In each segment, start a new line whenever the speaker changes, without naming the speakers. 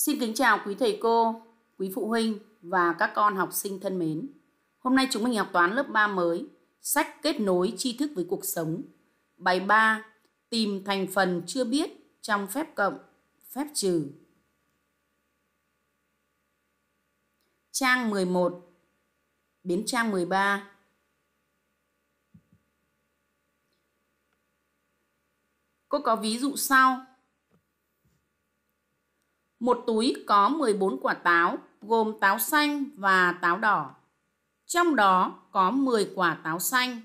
Xin kính chào quý thầy cô, quý phụ huynh và các con học sinh thân mến. Hôm nay chúng mình học toán lớp 3 mới, sách kết nối tri thức với cuộc sống. Bài 3, tìm thành phần chưa biết trong phép cộng, phép trừ. Trang 11 đến trang 13. Cô có ví dụ sau. Một túi có 14 quả táo, gồm táo xanh và táo đỏ. Trong đó có 10 quả táo xanh.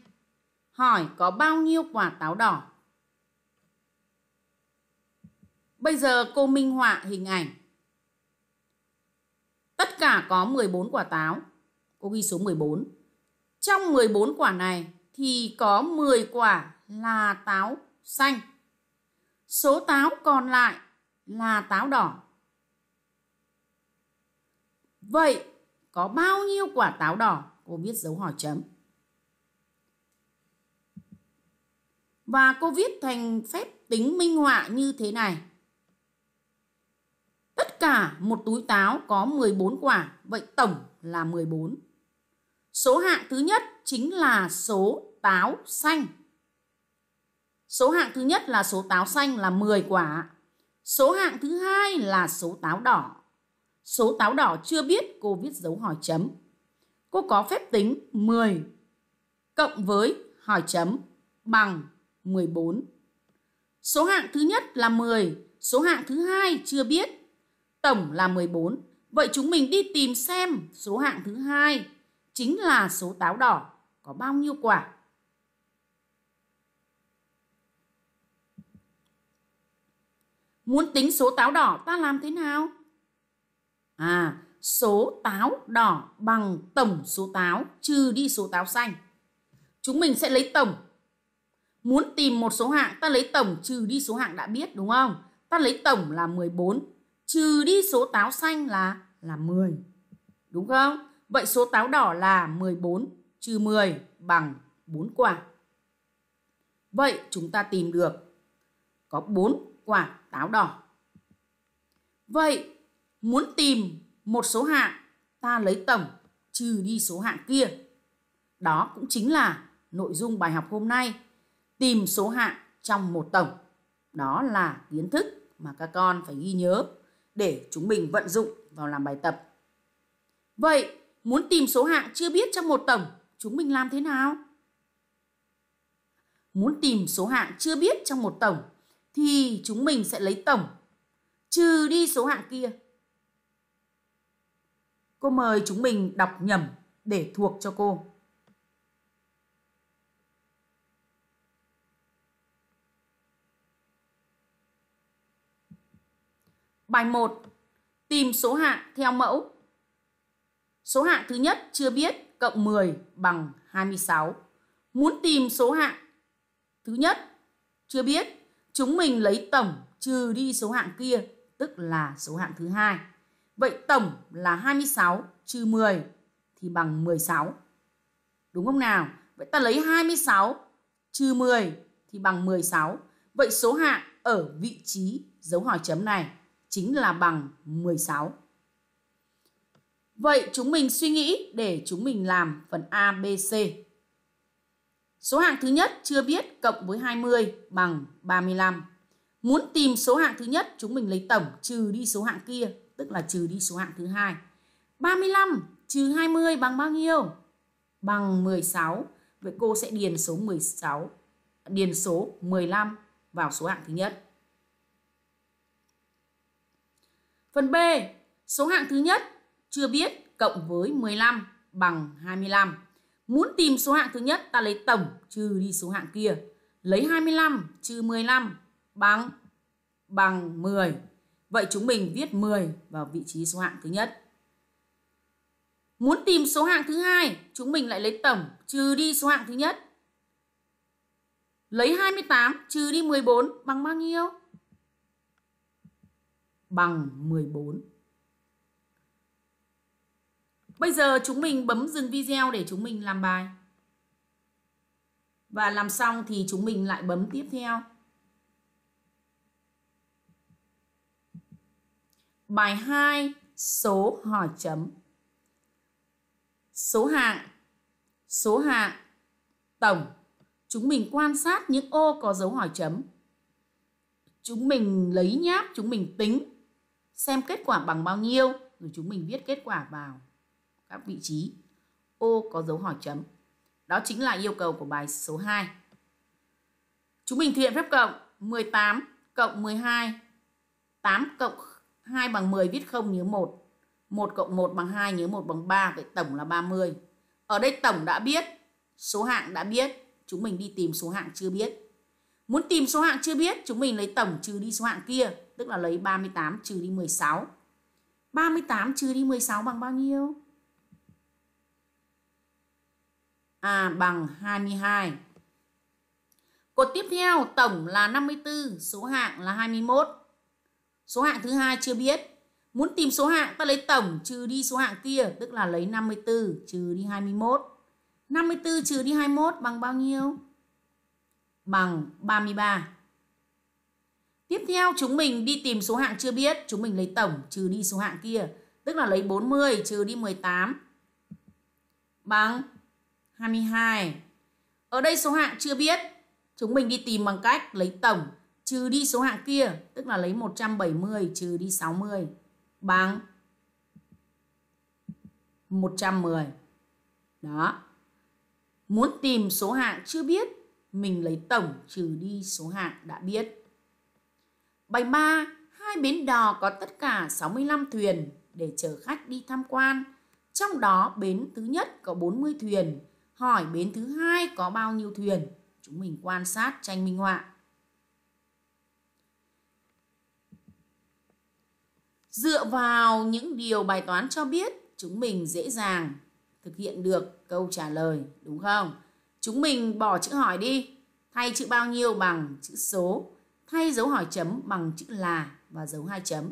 Hỏi có bao nhiêu quả táo đỏ? Bây giờ cô minh họa hình ảnh. Tất cả có 14 quả táo. Cô ghi số 14. Trong 14 quả này thì có 10 quả là táo xanh. Số táo còn lại là táo đỏ. Vậy có bao nhiêu quả táo đỏ? Cô viết dấu hỏi chấm. Và cô viết thành phép tính minh họa như thế này. Tất cả một túi táo có 14 quả, vậy tổng là 14. Số hạng thứ nhất chính là số táo xanh. Số hạng thứ nhất là số táo xanh là 10 quả. Số hạng thứ hai là số táo đỏ Số táo đỏ chưa biết cô viết dấu hỏi chấm. Cô có phép tính 10 cộng với hỏi chấm bằng 14. Số hạng thứ nhất là 10, số hạng thứ hai chưa biết. Tổng là 14. Vậy chúng mình đi tìm xem số hạng thứ hai chính là số táo đỏ có bao nhiêu quả. Muốn tính số táo đỏ ta làm thế nào? À, số táo đỏ bằng tổng số táo trừ đi số táo xanh. Chúng mình sẽ lấy tổng. Muốn tìm một số hạng ta lấy tổng trừ đi số hạng đã biết đúng không? Ta lấy tổng là 14 trừ đi số táo xanh là là 10. Đúng không? Vậy số táo đỏ là 14 trừ 10 bằng 4 quả. Vậy chúng ta tìm được có 4 quả táo đỏ. Vậy Muốn tìm một số hạng, ta lấy tổng trừ đi số hạng kia. Đó cũng chính là nội dung bài học hôm nay. Tìm số hạng trong một tổng. Đó là kiến thức mà các con phải ghi nhớ để chúng mình vận dụng vào làm bài tập. Vậy, muốn tìm số hạng chưa biết trong một tổng, chúng mình làm thế nào? Muốn tìm số hạng chưa biết trong một tổng thì chúng mình sẽ lấy tổng trừ đi số hạng kia Cô mời chúng mình đọc nhầm để thuộc cho cô. Bài 1. Tìm số hạng theo mẫu. Số hạng thứ nhất chưa biết cộng 10 bằng 26. Muốn tìm số hạng thứ nhất chưa biết, chúng mình lấy tổng trừ đi số hạng kia, tức là số hạng thứ hai. Vậy tổng là 26 trừ 10 thì bằng 16. Đúng không nào? Vậy ta lấy 26 trừ 10 thì bằng 16. Vậy số hạng ở vị trí dấu hỏi chấm này chính là bằng 16. Vậy chúng mình suy nghĩ để chúng mình làm phần A, B, C. Số hạng thứ nhất chưa biết cộng với 20 bằng 35. Muốn tìm số hạng thứ nhất chúng mình lấy tổng trừ đi số hạng kia tức là trừ đi số hạng thứ hai. 35 trừ 20 bằng bao nhiêu? Bằng 16. Vậy cô sẽ điền số 16, điền số 15 vào số hạng thứ nhất. Phần B, số hạng thứ nhất chưa biết cộng với 15 bằng 25. Muốn tìm số hạng thứ nhất ta lấy tổng trừ đi số hạng kia. Lấy 25 trừ 15 bằng bằng 10. Vậy chúng mình viết 10 vào vị trí số hạng thứ nhất. Muốn tìm số hạng thứ hai, chúng mình lại lấy tổng trừ đi số hạng thứ nhất. Lấy 28 trừ đi 14 bằng bao nhiêu? Bằng 14. Bây giờ chúng mình bấm dừng video để chúng mình làm bài. Và làm xong thì chúng mình lại bấm tiếp theo. Bài 2, số hỏi chấm. Số hạng, số hạng, tổng. Chúng mình quan sát những ô có dấu hỏi chấm. Chúng mình lấy nháp, chúng mình tính xem kết quả bằng bao nhiêu rồi chúng mình viết kết quả vào các vị trí ô có dấu hỏi chấm. Đó chính là yêu cầu của bài số 2. Chúng mình thực hiện phép cộng 18 cộng 12 8 cộng 2 bằng 10 viết 0 nhớ 1 1 cộng 1 bằng 2 nhớ 1 bằng 3 vậy tổng là 30 ở đây tổng đã biết số hạng đã biết chúng mình đi tìm số hạng chưa biết. Muốn tìm số hạng chưa biết chúng mình lấy tổng trừ đi số hạng kia tức là lấy 38 trừ đi 16 38 trừ đi 16 bằng bao nhiêu? À bằng 22 Cột tiếp theo tổng là 54, số hạng là 21. Số hạng thứ hai chưa biết. Muốn tìm số hạng ta lấy tổng trừ đi số hạng kia, tức là lấy 54 trừ đi 21. 54 trừ đi 21 bằng bao nhiêu? Bằng 33. Tiếp theo chúng mình đi tìm số hạng chưa biết, chúng mình lấy tổng trừ đi số hạng kia, tức là lấy 40 trừ đi 18 bằng 22. Ở đây số hạng chưa biết, Chúng mình đi tìm bằng cách lấy tổng trừ đi số hạng kia, tức là lấy 170 trừ đi 60 bằng 110. Đó. Muốn tìm số hạng chưa biết, mình lấy tổng trừ đi số hạng đã biết. Bài 3, hai bến đò có tất cả 65 thuyền để chở khách đi tham quan. Trong đó bến thứ nhất có 40 thuyền, hỏi bến thứ hai có bao nhiêu thuyền chúng mình quan sát tranh minh họa dựa vào những điều bài toán cho biết chúng mình dễ dàng thực hiện được câu trả lời đúng không? Chúng mình bỏ chữ hỏi đi thay chữ bao nhiêu bằng chữ số thay dấu hỏi chấm bằng chữ là và dấu hai chấm.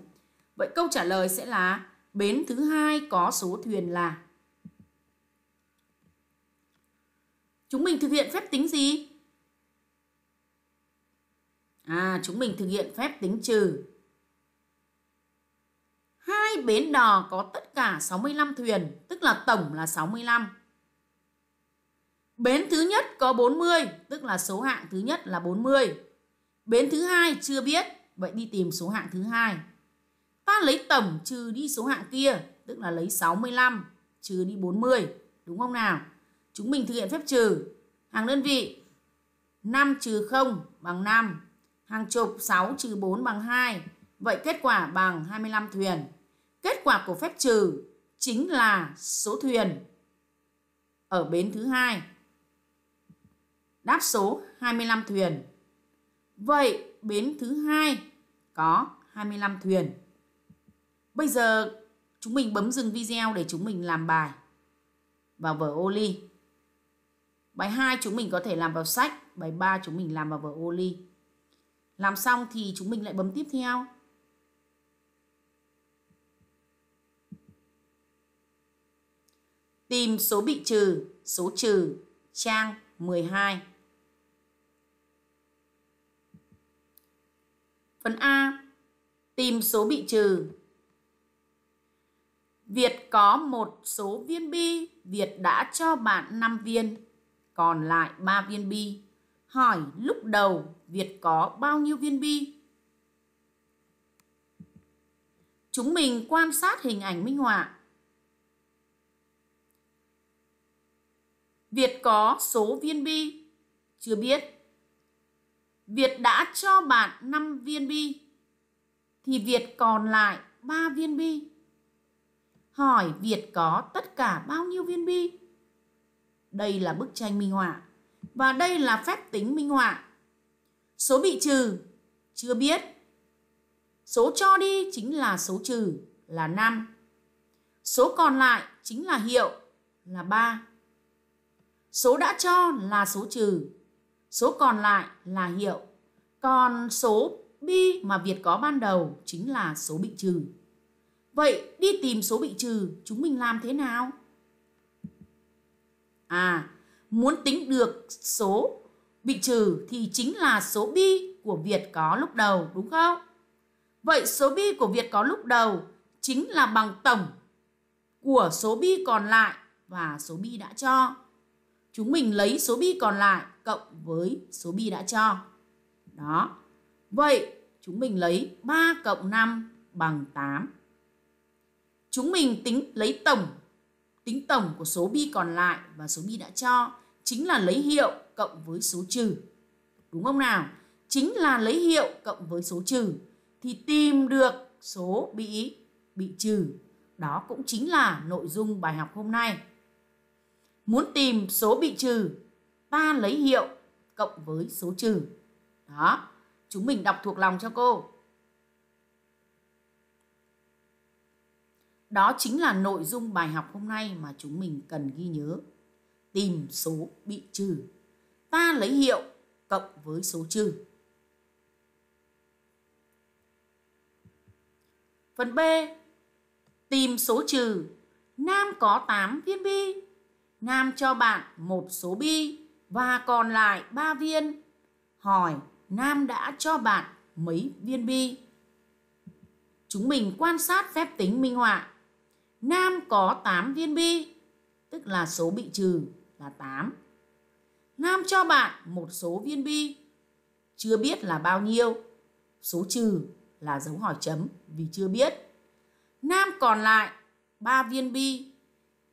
Vậy câu trả lời sẽ là bến thứ hai có số thuyền là. Chúng mình thực hiện phép tính gì? À, chúng mình thực hiện phép tính trừ. Hai bến đò có tất cả 65 thuyền, tức là tổng là 65. Bến thứ nhất có 40, tức là số hạng thứ nhất là 40. Bến thứ hai chưa biết, vậy đi tìm số hạng thứ hai. Ta lấy tổng trừ đi số hạng kia, tức là lấy 65 trừ đi 40, đúng không nào? Chúng mình thực hiện phép trừ. Hàng đơn vị 5 trừ 0 bằng 5, Hàng chục 6 trừ 4 bằng 2. Vậy kết quả bằng 25 thuyền. Kết quả của phép trừ chính là số thuyền ở bến thứ hai. Đáp số 25 thuyền. Vậy bến thứ hai có 25 thuyền. Bây giờ chúng mình bấm dừng video để chúng mình làm bài vào vở ô ly. Bài 2 chúng mình có thể làm vào sách, bài 3 chúng mình làm vào vở ô ly. Làm xong thì chúng mình lại bấm tiếp theo. Tìm số bị trừ, số trừ, trang 12. Phần A. Tìm số bị trừ. Việt có một số viên bi, Việt đã cho bạn 5 viên, còn lại 3 viên bi. Hỏi lúc đầu Việt có bao nhiêu viên bi? Chúng mình quan sát hình ảnh minh họa. Việt có số viên bi? Chưa biết. Việt đã cho bạn 5 viên bi, thì Việt còn lại 3 viên bi. Hỏi Việt có tất cả bao nhiêu viên bi? Đây là bức tranh minh họa, và đây là phép tính minh họa. Số bị trừ chưa biết. Số cho đi chính là số trừ là 5. Số còn lại chính là hiệu là 3. Số đã cho là số trừ. Số còn lại là hiệu. Còn số bi mà Việt có ban đầu chính là số bị trừ. Vậy đi tìm số bị trừ chúng mình làm thế nào? À, muốn tính được số bị trừ thì chính là số bi của Việt có lúc đầu đúng không? Vậy số bi của Việt có lúc đầu chính là bằng tổng của số bi còn lại và số bi đã cho. Chúng mình lấy số bi còn lại cộng với số bi đã cho. Đó. Vậy chúng mình lấy 3 cộng 5 bằng 8. Chúng mình tính lấy tổng, tính tổng của số bi còn lại và số bi đã cho chính là lấy hiệu cộng với số trừ. Đúng không nào? Chính là lấy hiệu cộng với số trừ thì tìm được số bị bị trừ. Đó cũng chính là nội dung bài học hôm nay. Muốn tìm số bị trừ, ta lấy hiệu cộng với số trừ. Đó, chúng mình đọc thuộc lòng cho cô. Đó chính là nội dung bài học hôm nay mà chúng mình cần ghi nhớ. Tìm số bị trừ. Ta lấy hiệu cộng với số trừ. Phần B. Tìm số trừ. Nam có 8 viên bi. Nam cho bạn một số bi và còn lại 3 viên. Hỏi Nam đã cho bạn mấy viên bi? Chúng mình quan sát phép tính minh họa. Nam có 8 viên bi, tức là số bị trừ là 8. Nam cho bạn một số viên bi, chưa biết là bao nhiêu. Số trừ là dấu hỏi chấm vì chưa biết. Nam còn lại 3 viên bi.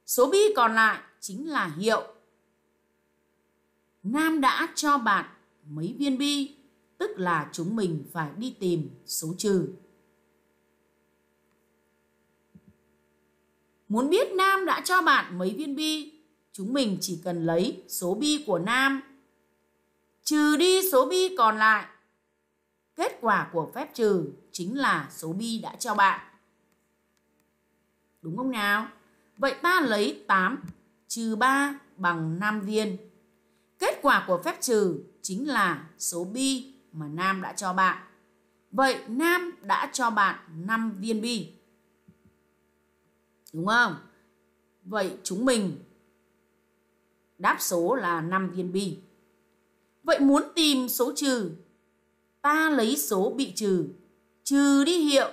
Số bi còn lại chính là hiệu. Nam đã cho bạn mấy viên bi, tức là chúng mình phải đi tìm số trừ. Muốn biết Nam đã cho bạn mấy viên bi, chúng mình chỉ cần lấy số bi của Nam trừ đi số bi còn lại. Kết quả của phép trừ chính là số bi đã cho bạn. Đúng không nào? Vậy ta lấy 8 trừ 3 bằng 5 viên. Kết quả của phép trừ chính là số bi mà Nam đã cho bạn. Vậy Nam đã cho bạn 5 viên bi. Đúng không? Vậy chúng mình đáp số là 5 viên bi. Vậy muốn tìm số trừ, ta lấy số bị trừ, trừ đi hiệu.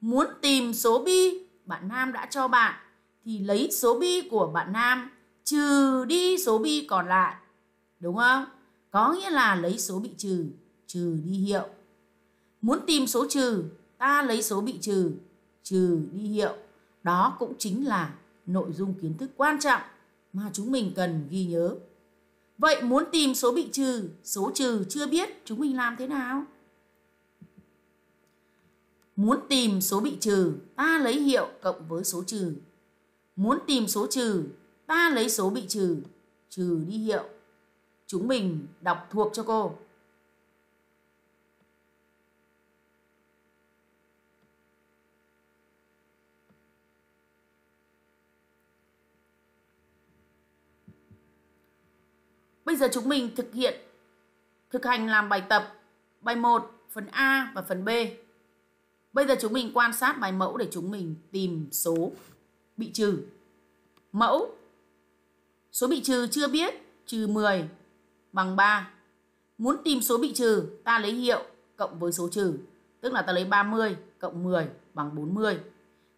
Muốn tìm số bi bạn nam đã cho bạn thì lấy số bi của bạn nam trừ đi số bi còn lại. Đúng không? Có nghĩa là lấy số bị trừ, trừ đi hiệu. Muốn tìm số trừ, ta lấy số bị trừ, trừ đi hiệu. Đó cũng chính là nội dung kiến thức quan trọng mà chúng mình cần ghi nhớ. Vậy muốn tìm số bị trừ, số trừ chưa biết, chúng mình làm thế nào? Muốn tìm số bị trừ, ta lấy hiệu cộng với số trừ. Muốn tìm số trừ, ta lấy số bị trừ, trừ đi hiệu. Chúng mình đọc thuộc cho cô. Bây giờ chúng mình thực hiện thực hành làm bài tập bài 1 phần A và phần B. Bây giờ chúng mình quan sát bài mẫu để chúng mình tìm số bị trừ. Mẫu số bị trừ chưa biết, trừ 10 bằng 3. Muốn tìm số bị trừ, ta lấy hiệu cộng với số trừ, tức là ta lấy 30 cộng 10 bằng 40.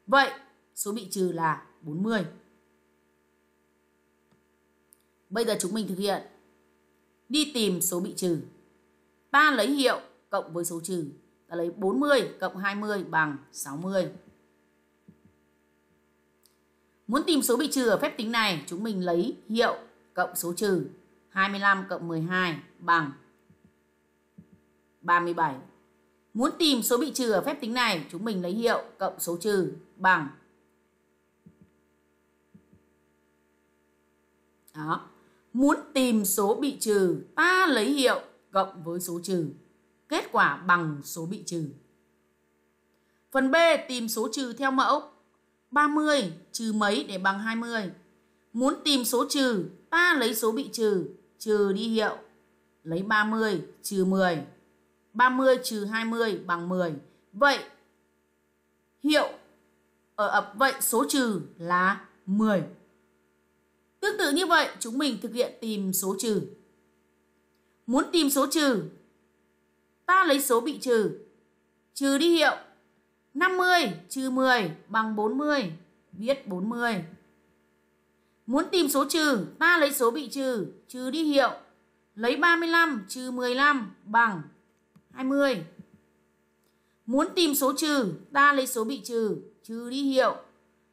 Vậy số bị trừ là 40. Bây giờ chúng mình thực hiện đi tìm số bị trừ. Ta lấy hiệu cộng với số trừ ta lấy 40 cộng 20 bằng 60. Muốn tìm số bị trừ ở phép tính này, chúng mình lấy hiệu cộng số trừ 25 cộng 12 bằng 37. Muốn tìm số bị trừ ở phép tính này, chúng mình lấy hiệu cộng số trừ bằng Đó. Muốn tìm số bị trừ, ta lấy hiệu cộng với số trừ kết quả bằng số bị trừ. Phần B tìm số trừ theo mẫu. 30 trừ mấy để bằng 20. Muốn tìm số trừ, ta lấy số bị trừ, trừ đi hiệu. Lấy 30 trừ 10. 30 trừ 20 bằng 10. Vậy hiệu ở ập vậy số trừ là 10. Tương tự như vậy, chúng mình thực hiện tìm số trừ. Muốn tìm số trừ, ta lấy số bị trừ trừ đi hiệu. 50 trừ 10 bằng 40, viết 40. Muốn tìm số trừ, ta lấy số bị trừ, trừ đi hiệu. Lấy 35 trừ 15 bằng 20. Muốn tìm số trừ, ta lấy số bị trừ, trừ đi hiệu.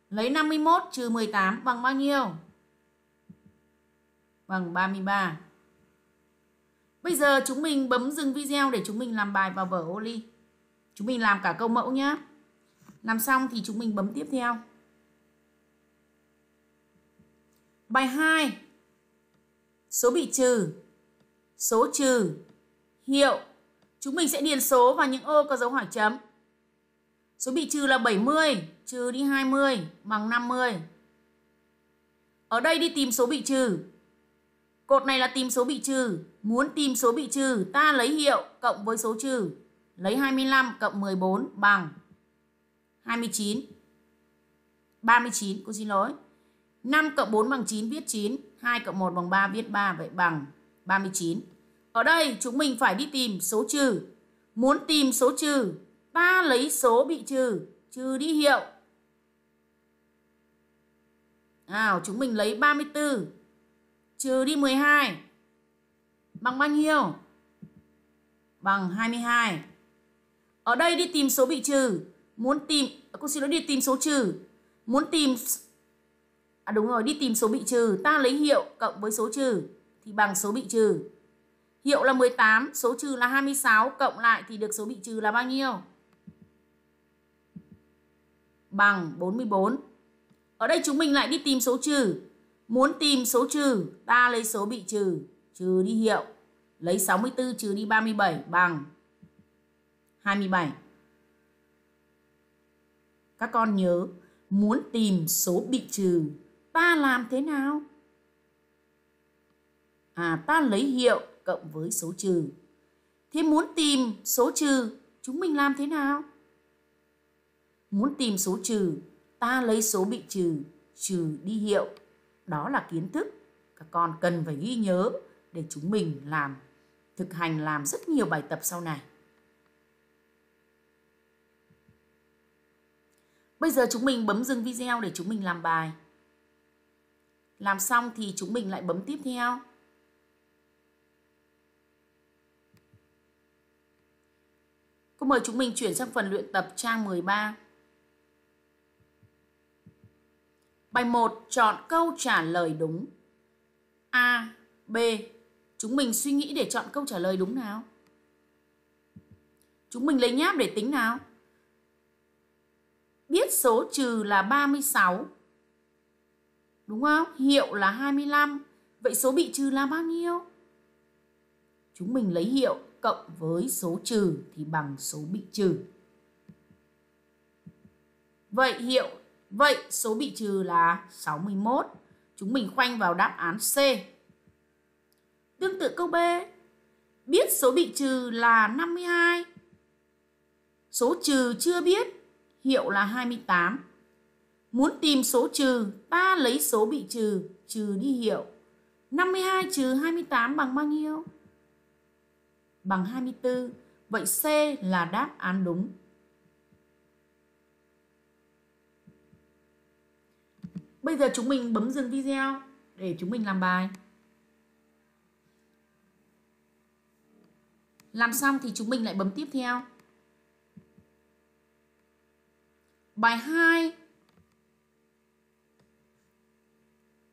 Lấy 51 trừ 18 bằng bao nhiêu? Bằng 33. Bây giờ chúng mình bấm dừng video để chúng mình làm bài vào vở ô ly. Chúng mình làm cả câu mẫu nhé. Làm xong thì chúng mình bấm tiếp theo. Bài 2. Số bị trừ. Số trừ. Hiệu. Chúng mình sẽ điền số vào những ô có dấu hỏi chấm. Số bị trừ là 70, trừ đi 20 bằng 50. Ở đây đi tìm số bị trừ. Cột này là tìm số bị trừ. Muốn tìm số bị trừ, ta lấy hiệu cộng với số trừ. Lấy 25 cộng 14 bằng 29. 39, cô xin lỗi. 5 cộng 4 bằng 9 viết 9. 2 cộng 1 bằng 3 viết 3 vậy bằng 39. Ở đây chúng mình phải đi tìm số trừ. Muốn tìm số trừ, ta lấy số bị trừ, trừ đi hiệu. Nào, chúng mình lấy 34 trừ đi 12 bằng bao nhiêu? Bằng 22. Ở đây đi tìm số bị trừ, muốn tìm cô xin lỗi đi tìm số trừ, muốn tìm À đúng rồi, đi tìm số bị trừ, ta lấy hiệu cộng với số trừ thì bằng số bị trừ. Hiệu là 18, số trừ là 26, cộng lại thì được số bị trừ là bao nhiêu? Bằng 44. Ở đây chúng mình lại đi tìm số trừ. Muốn tìm số trừ, ta lấy số bị trừ, trừ đi hiệu. Lấy 64 trừ đi 37 bằng 27. Các con nhớ, muốn tìm số bị trừ, ta làm thế nào? À, ta lấy hiệu cộng với số trừ. Thế muốn tìm số trừ, chúng mình làm thế nào? Muốn tìm số trừ, ta lấy số bị trừ, trừ đi hiệu. Đó là kiến thức các con cần phải ghi nhớ để chúng mình làm thực hành làm rất nhiều bài tập sau này. Bây giờ chúng mình bấm dừng video để chúng mình làm bài. Làm xong thì chúng mình lại bấm tiếp theo. Cô mời chúng mình chuyển sang phần luyện tập trang 13. Bài 1 chọn câu trả lời đúng. A, B. Chúng mình suy nghĩ để chọn câu trả lời đúng nào. Chúng mình lấy nháp để tính nào. Biết số trừ là 36. Đúng không? Hiệu là 25. Vậy số bị trừ là bao nhiêu? Chúng mình lấy hiệu cộng với số trừ thì bằng số bị trừ. Vậy hiệu vậy số bị trừ là 61. Chúng mình khoanh vào đáp án C. Tương tự câu B. Biết số bị trừ là 52. Số trừ chưa biết, hiệu là 28. Muốn tìm số trừ, ta lấy số bị trừ, trừ đi hiệu. 52 trừ 28 bằng bao nhiêu? bằng 24. Vậy C là đáp án đúng. Bây giờ chúng mình bấm dừng video để chúng mình làm bài. Làm xong thì chúng mình lại bấm tiếp theo. Bài 2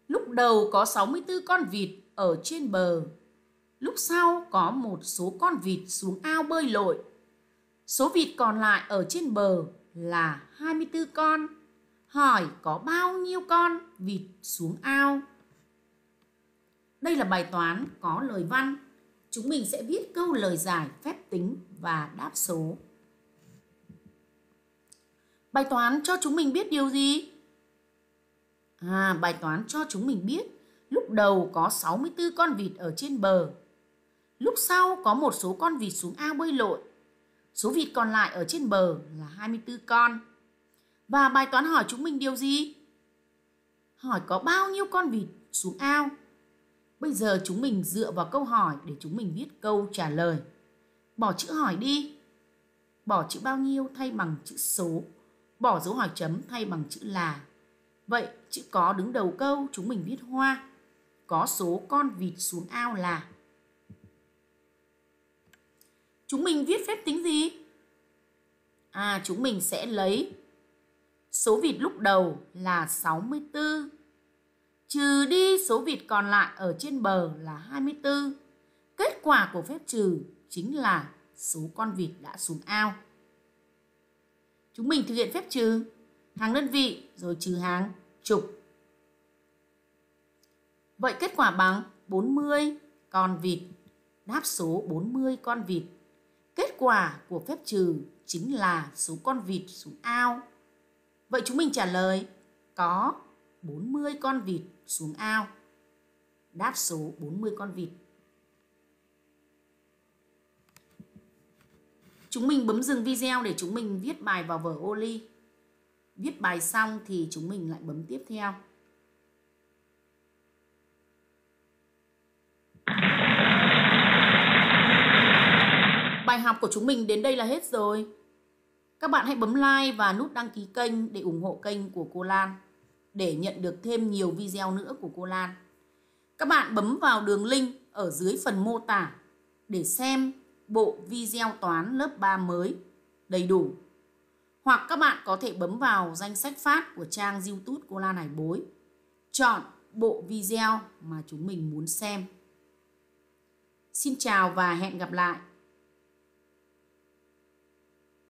Lúc đầu có 64 con vịt ở trên bờ, Lúc sau có một số con vịt xuống ao bơi lội. Số vịt còn lại ở trên bờ là 24 con. Hỏi có bao nhiêu con vịt xuống ao? Đây là bài toán có lời văn. Chúng mình sẽ viết câu lời giải phép tính và đáp số. Bài toán cho chúng mình biết điều gì? À, bài toán cho chúng mình biết lúc đầu có 64 con vịt ở trên bờ Lúc sau có một số con vịt xuống ao bơi lội. Số vịt còn lại ở trên bờ là 24 con. Và bài toán hỏi chúng mình điều gì? Hỏi có bao nhiêu con vịt xuống ao? Bây giờ chúng mình dựa vào câu hỏi để chúng mình viết câu trả lời. Bỏ chữ hỏi đi. bỏ chữ bao nhiêu thay bằng chữ số, bỏ dấu hỏi chấm thay bằng chữ là. Vậy chữ có đứng đầu câu, chúng mình viết hoa. Có số con vịt xuống ao là. Chúng mình viết phép tính gì? À chúng mình sẽ lấy số vịt lúc đầu là 64 trừ đi số vịt còn lại ở trên bờ là 24. Kết quả của phép trừ chính là số con vịt đã xuống ao. Chúng mình thực hiện phép trừ hàng đơn vị, rồi trừ hàng chục. Vậy kết quả bằng 40 con vịt. Đáp số 40 con vịt. Kết quả của phép trừ chính là số con vịt xuống ao. Vậy chúng mình trả lời, có 40 con vịt xuống ao. Đáp số 40 con vịt. Chúng mình bấm dừng video để chúng mình viết bài vào vở ô ly. Viết bài xong thì chúng mình lại bấm tiếp theo. Bài học của chúng mình đến đây là hết rồi. Các bạn hãy bấm like và nút đăng ký kênh để ủng hộ kênh của cô Lan, để nhận được thêm nhiều video nữa của cô Lan. Các bạn bấm vào đường link ở dưới phần mô tả để xem bộ video toán lớp 3 mới đầy đủ. Hoặc các bạn có thể bấm vào danh sách phát của trang YouTube cô Lan Hải Bối. Chọn bộ video mà chúng mình muốn xem. Xin chào và hẹn gặp lại.